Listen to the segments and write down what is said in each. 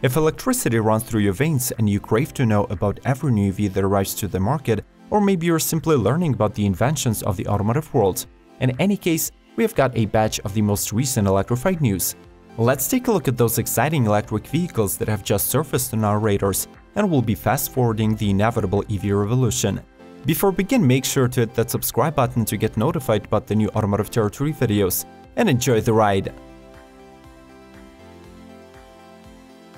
If electricity runs through your veins and you crave to know about every new EV that arrives to the market, or maybe you're simply learning about the inventions of the automotive world, in any case, we have got a batch of the most recent electrified news. Let's take a look at those exciting electric vehicles that have just surfaced on our radars, and we'll be fast-forwarding the inevitable EV revolution. Before we begin, make sure to hit that subscribe button to get notified about the new Automotive Territory videos, and enjoy the ride!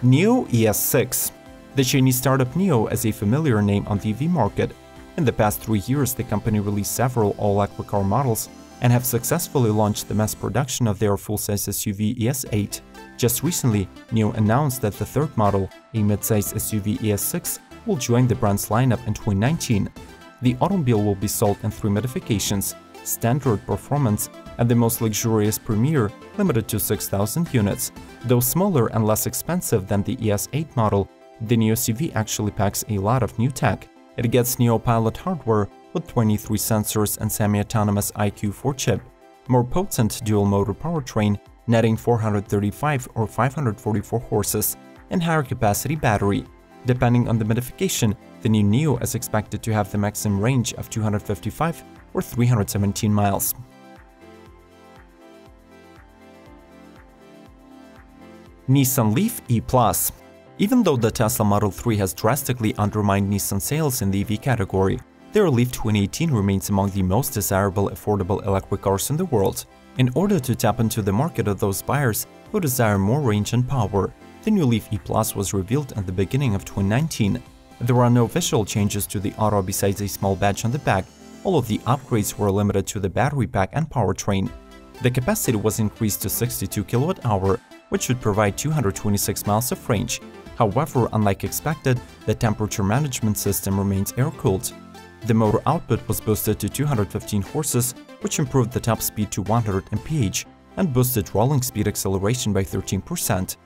NIO ES6 The Chinese startup NIO is a familiar name on the EV market. In the past three years, the company released several all-electric car models and have successfully launched the mass production of their full-size SUV ES8. Just recently, NIO announced that the third model, a midsize SUV ES6, will join the brand's lineup in 2019. The automobile will be sold in three modifications, standard performance, and the most luxurious Premier, limited to 6,000 units. Though smaller and less expensive than the ES8 model, the NIO ES6 actually packs a lot of new tech. It gets NIO Pilot hardware, with 23 sensors and semi-autonomous EyeQ4 chip, more potent dual-motor powertrain netting 435 or 544 horses, and higher capacity battery. Depending on the modification, the new NIO is expected to have the maximum range of 255 or 317 miles. Nissan Leaf E+. Even though the Tesla Model 3 has drastically undermined Nissan sales in the EV category, their Leaf 2018 remains among the most desirable affordable electric cars in the world. In order to tap into the market of those buyers who desire more range and power, the new Leaf E Plus was revealed at the beginning of 2019. There are no visual changes to the auto besides a small badge on the back. All of the upgrades were limited to the battery pack and powertrain. The capacity was increased to 62 kWh, which should provide 226 miles of range. However, unlike expected, the temperature management system remains air-cooled. The motor output was boosted to 215 horses, which improved the top speed to 100 mph and boosted rolling speed acceleration by 13%.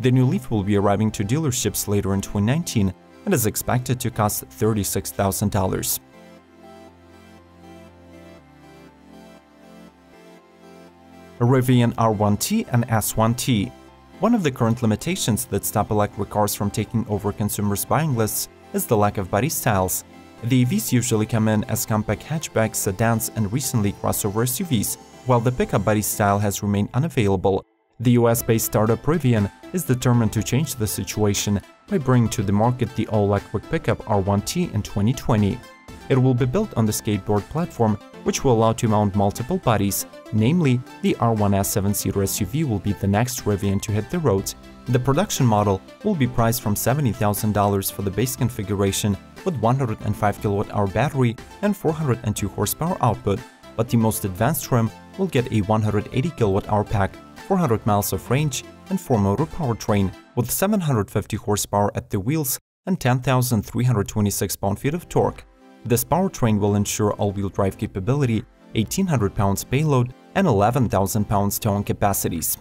The new Leaf will be arriving to dealerships later in 2019 and is expected to cost $36,000. Rivian R1T and S1T One of the current limitations that stop electric cars from taking over consumers' buying lists is the lack of body styles. The EVs usually come in as compact hatchbacks, sedans, and recently crossover SUVs, while the pickup body style has remained unavailable. The US-based startup Rivian is determined to change the situation by bringing to the market the all-electric pickup R1T in 2020. It will be built on the skateboard platform, which will allow to mount multiple bodies, namely, the R1S 7-seater SUV will be the next Rivian to hit the roads. The production model will be priced from $70,000 for the base configuration with 105 kWh battery and 402 horsepower output, but the most advanced trim will get a 180 kWh pack, 400 miles of range, and 4-motor powertrain with 750 horsepower at the wheels and 10,326 pound-feet of torque. This powertrain will ensure all-wheel drive capability, 1,800 pounds payload, and 11,000 pounds towing capacities.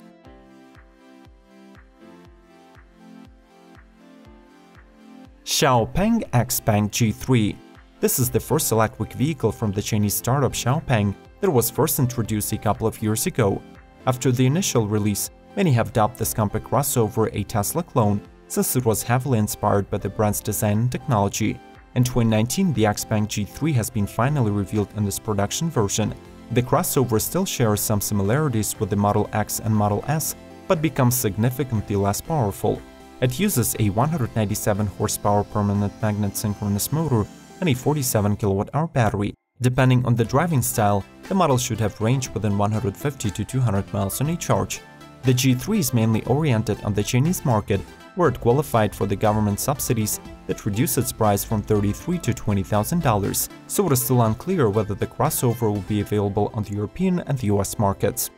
Xiaopeng XPeng G3 This is the first electric vehicle from the Chinese startup Xiaopeng that was first introduced a couple of years ago. After the initial release, many have dubbed this compact crossover a Tesla clone since it was heavily inspired by the brand's design and technology. In 2019, the XPeng G3 has been finally revealed in this production version. The crossover still shares some similarities with the Model X and Model S, but becomes significantly less powerful. It uses a 197 horsepower permanent magnet synchronous motor and a 47 kWh battery. Depending on the driving style, the model should have range within 150 to 200 miles on a charge. The G3 is mainly oriented on the Chinese market, where it qualified for the government subsidies that reduce its price from 33 to $20,000, so it is still unclear whether the crossover will be available on the European and the US markets.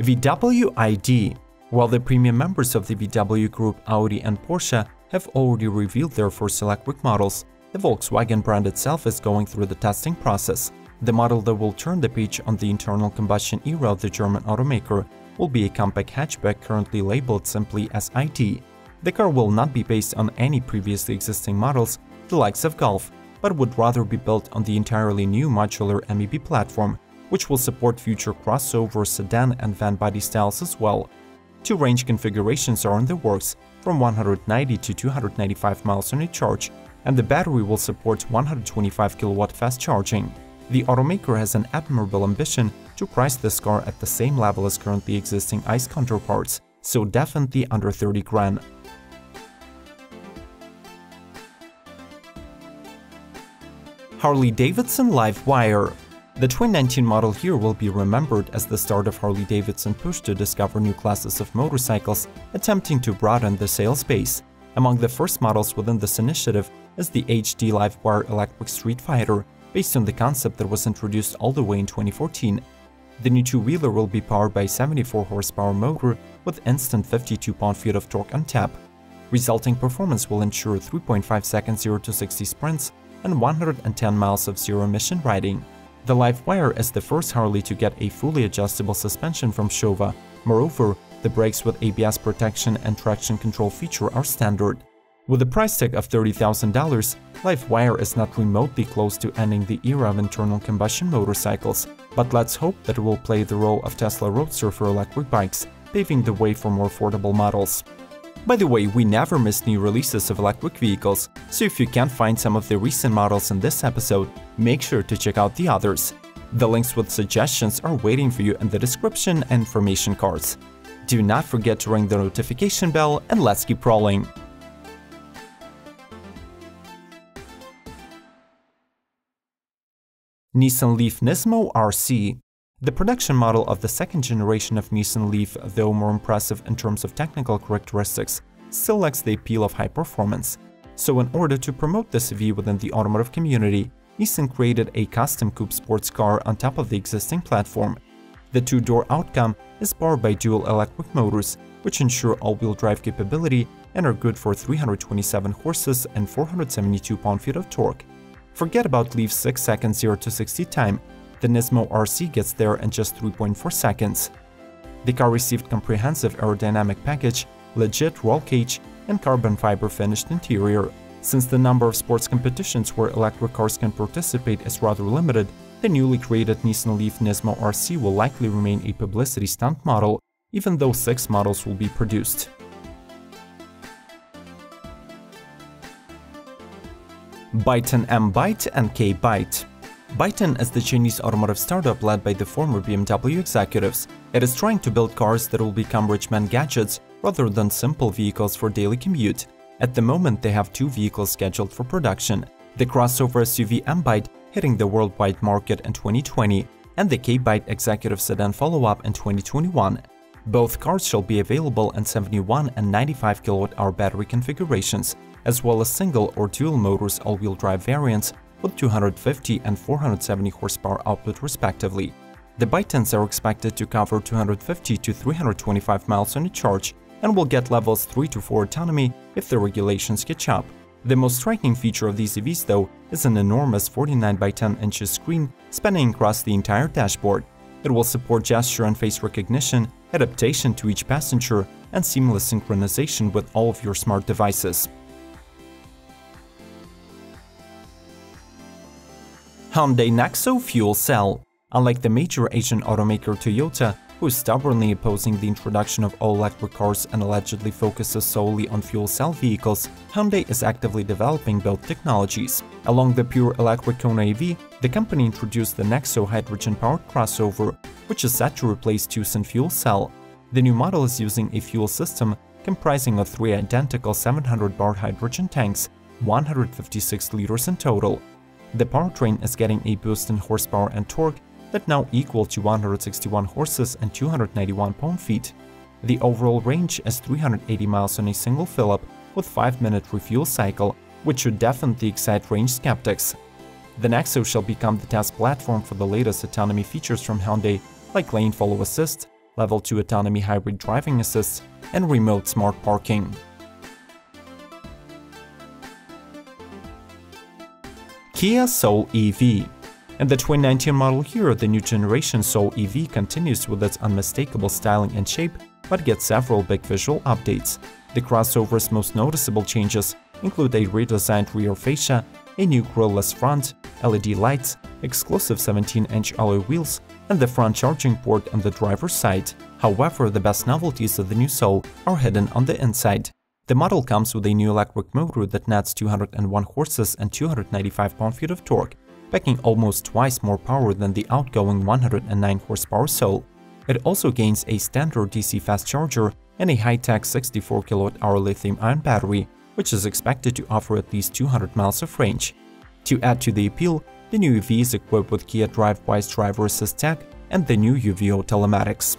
VW ID While the premium members of the VW Group Audi and Porsche have already revealed their first electric models, the Volkswagen brand itself is going through the testing process. The model that will turn the page on the internal combustion era of the German automaker will be a compact hatchback currently labeled simply as ID. The car will not be based on any previously existing models, the likes of Golf, but would rather be built on the entirely new modular MEB platform, which will support future crossover, sedan and van body styles as well. Two range configurations are in the works, from 190 to 295 miles on a charge, and the battery will support 125 kilowatt fast charging. The automaker has an admirable ambition to price this car at the same level as currently existing ICE counterparts, so definitely under 30 grand. Harley-Davidson Livewire The 2019 model here will be remembered as the start of Harley-Davidson push to discover new classes of motorcycles, attempting to broaden the sales base. Among the first models within this initiative is the HD Livewire Electric Street Fighter, based on the concept that was introduced all the way in 2014. The new two-wheeler will be powered by a 74 horsepower motor with instant 52 pound-feet of torque on tap. Resulting performance will ensure 3.5 seconds 0 to 60 sprints and 110 miles of zero-emission riding. The Livewire is the first Harley to get a fully adjustable suspension from Showa. Moreover, the brakes with ABS protection and traction control feature are standard. With a price tag of $30,000, Livewire is not remotely close to ending the era of internal combustion motorcycles, but let's hope that it will play the role of Tesla Roadster for electric bikes, paving the way for more affordable models. By the way, we never miss new releases of electric vehicles, so if you can't find some of the recent models in this episode, make sure to check out the others. The links with suggestions are waiting for you in the description and information cards. Do not forget to ring the notification bell and let's keep rolling! Nissan Leaf Nismo RC The production model of the second generation of Nissan Leaf, though more impressive in terms of technical characteristics, still lacks the appeal of high performance. So in order to promote this EV within the automotive community, Nissan created a custom coupe sports car on top of the existing platform. The two-door outcome is powered by dual electric motors, which ensure all-wheel drive capability and are good for 327 horses and 472 pound-feet of torque. Forget about Leaf's 6 seconds 0 to 60 time, the Nismo RC gets there in just 3.4 seconds. The car received comprehensive aerodynamic package, legit roll cage, and carbon fiber finished interior. Since the number of sports competitions where electric cars can participate is rather limited, the newly created Nissan Leaf Nismo RC will likely remain a publicity stunt model, even though six models will be produced. Byton M Byte and K Byte. Byton is the Chinese automotive startup led by the former BMW executives. It is trying to build cars that will become rich man gadgets rather than simple vehicles for daily commute. At the moment, they have two vehicles scheduled for production. The crossover SUV M Byte hitting the worldwide market in 2020 and the K Byte executive sedan follow-up in 2021. Both cars shall be available in 71 and 95 kWh battery configurations, as well as single or dual motors all-wheel drive variants with 250 and 470 horsepower output respectively. The Bytons are expected to cover 250 to 325 miles on a charge and will get levels 3 to 4 autonomy if the regulations catch up. The most striking feature of these EVs, though, is an enormous 49 by 10 inches screen spanning across the entire dashboard. It will support gesture and face recognition, adaptation to each passenger, and seamless synchronization with all of your smart devices. Hyundai Nexo Fuel Cell Unlike the major Asian automaker Toyota, who is stubbornly opposing the introduction of all-electric cars and allegedly focuses solely on fuel cell vehicles, Hyundai is actively developing both technologies. Along the pure electric Kona EV, the company introduced the Nexo hydrogen-powered crossover, which is set to replace Tucson fuel cell. The new model is using a fuel system comprising of three identical 700-bar hydrogen tanks, 156 liters in total, the powertrain is getting a boost in horsepower and torque that now equal to 161 horses and 291 pound-feet. The overall range is 380 miles on a single fill-up with 5-minute refuel cycle, which should definitely excite range skeptics. The Nexo shall become the test platform for the latest autonomy features from Hyundai, like lane follow assist, level 2 autonomy hybrid driving assist, and remote smart parking. Kia Soul EV. In the 2019 model here, the new generation Soul EV continues with its unmistakable styling and shape, but gets several big visual updates. The crossover's most noticeable changes include a redesigned rear fascia, a new grille-less front, LED lights, exclusive 17-inch alloy wheels, and the front charging port on the driver's side. However, the best novelties of the new Soul are hidden on the inside. The model comes with a new electric motor that nets 201 horses and 295 pound-feet of torque, packing almost twice more power than the outgoing 109 horsepower Soul. It also gains a standard DC fast charger and a high-tech 64 kWh lithium-ion battery, which is expected to offer at least 200 miles of range. To add to the appeal, the new EV is equipped with Kia DriveWise driver assist tech and the new UVO telematics.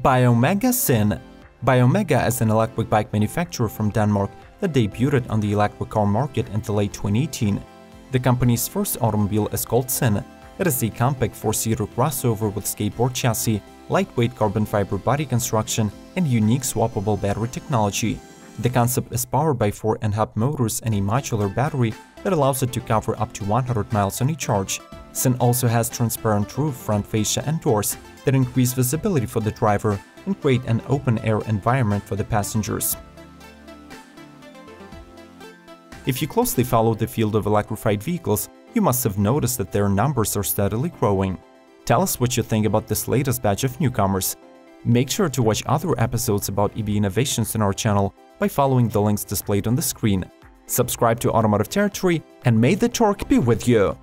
Biomega Sin Biomega is an electric bike manufacturer from Denmark that debuted on the electric car market in the late 2018. The company's first automobile is called Sin. It is a compact four-seater crossover with skateboard chassis, lightweight carbon fiber body construction, and unique swappable battery technology. The concept is powered by four in-hub motors and a modular battery that allows it to cover up to 100 miles on a charge. Sin also has transparent roof, front fascia and doors that increase visibility for the driver and create an open-air environment for the passengers. If you closely follow the field of electrified vehicles, you must have noticed that their numbers are steadily growing. Tell us what you think about this latest batch of newcomers. Make sure to watch other episodes about EV innovations in our channel by following the links displayed on the screen. Subscribe to Automotive Territory and may the torque be with you!